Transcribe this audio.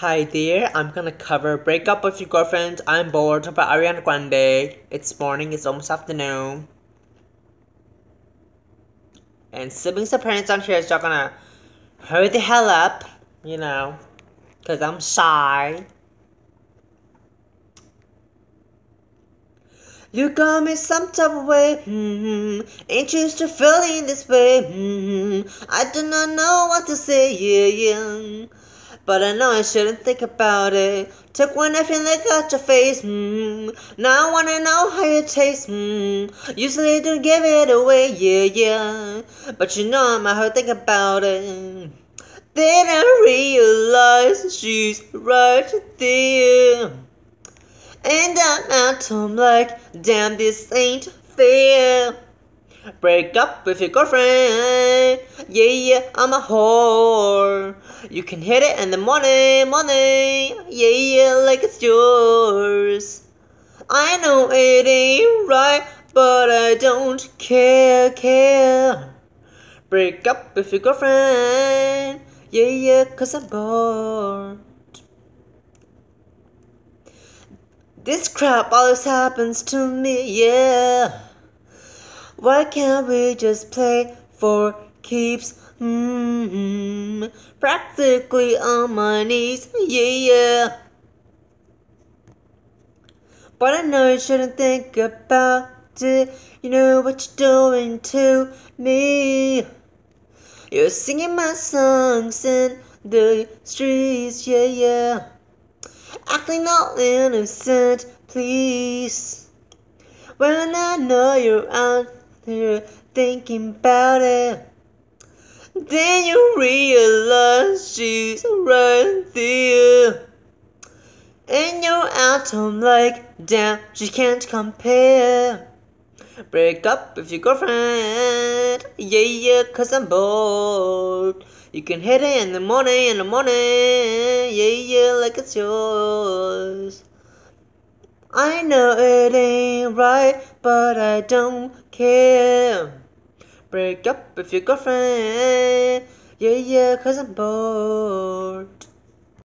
Hi there, I'm gonna cover Break Up With Your Girlfriend, I'm Bored by Ariana Grande. It's morning, it's almost afternoon. And siblings and parents on here is not gonna hurry the hell up, you know, because I'm shy. You got me some type of way, mm-hmm. ain't used to feeling this way, mm-hmm. I do not know what to say, yeah, yeah. But I know I shouldn't think about it. Took one knife and they got your face. Mm. Now I wanna know how you taste. Mm. Usually don't give it away, yeah, yeah. But you know I'm out about it. Then I realize she's right there. And I'm out, I'm like, damn, this ain't fair. Break up with your girlfriend. Yeah, yeah, I'm a whore. You can hit it in the morning, morning. Yeah, yeah, like it's yours. I know it ain't right, but I don't care, care. Break up with your girlfriend. Yeah, yeah, cause I'm bored. This crap always happens to me, yeah. Why can't we just play for keeps? Mm-hmm. Practically on my knees, yeah, yeah. But I know you shouldn't think about it. You know what you're doing to me. You're singing my songs in the streets, yeah, yeah. Acting all innocent, please. When I know you're out you're thinking about it. Then you realize she's right there. And you're out on like, damn, she can't compare. Break up with your girlfriend, yeah, yeah, cause I'm bored. You can hit it in the morning, in the morning, yeah, yeah, like it's yours. I know it ain't right, but I don't care. Break up with your girlfriend, yeah, yeah, cause I'm bored.